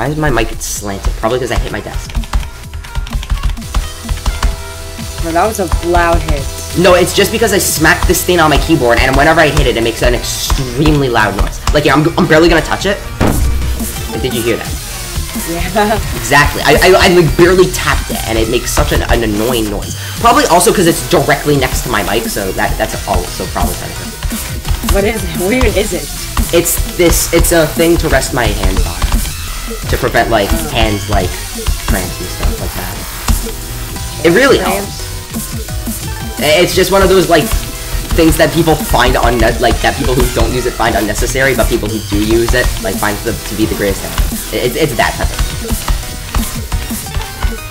Why is my mic slanted? Probably because I hit my desk. Bro, that was a loud hit. No, it's just because I smacked this thing on my keyboard, and whenever I hit it, it makes an extremely loud noise. Like, yeah, I'm, I'm barely gonna touch it. Did you hear that? Yeah. Exactly. I, I, I like barely tapped it, and it makes such an, an annoying noise. Probably also because it's directly next to my mic, so that that's also probably part of it. what is it? What even is it? It's this. It's a thing to rest my hands on, to prevent like hands like cramps and stuff like that. It really helps. It's just one of those like things that people find unne- like that people who don't use it find unnecessary, but people who do use it like find it to be the greatest thing. It, it's that type of. Thing.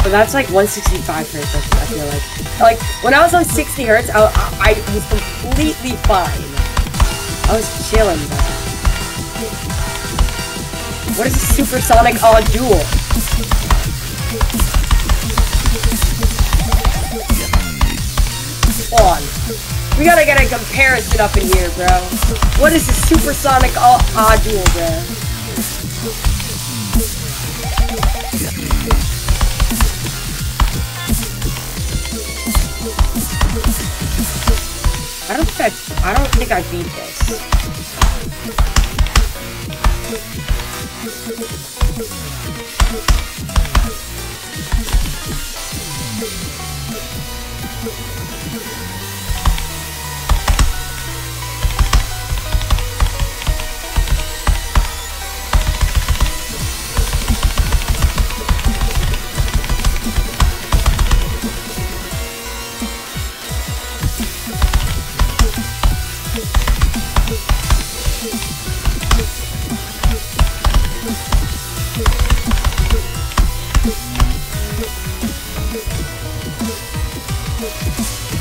But that's like 165 hertz. I feel like. Like when I was on 60 hertz, I, I, I was completely fine. I was chilling. Bro. What is a supersonic odd duel? on. We gotta get a comparison up in here, bro. What is a supersonic odd duel, bro? I don't think I, I don't think I beat this. Thank you.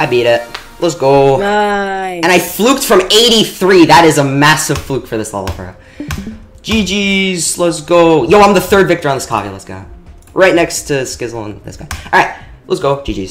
I beat it. Let's go. Nice. And I fluked from 83. That is a massive fluke for this level, bro. GG's. Let's go. Yo, I'm the third victor on this coffee. Let's go. Right next to Skizzle and this guy. Alright, let's go. GG's.